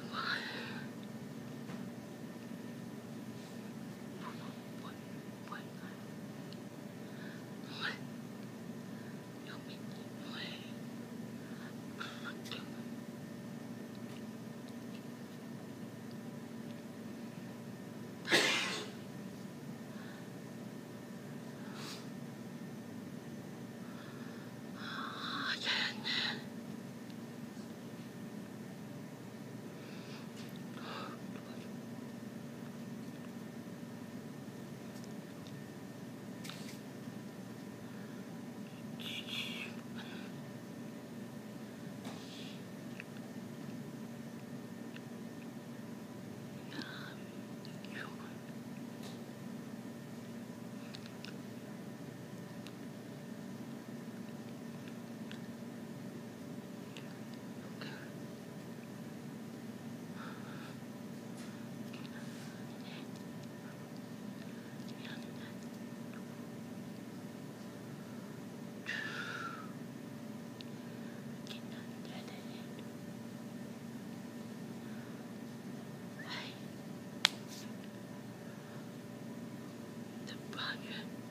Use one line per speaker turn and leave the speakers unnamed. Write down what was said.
Why? 乐。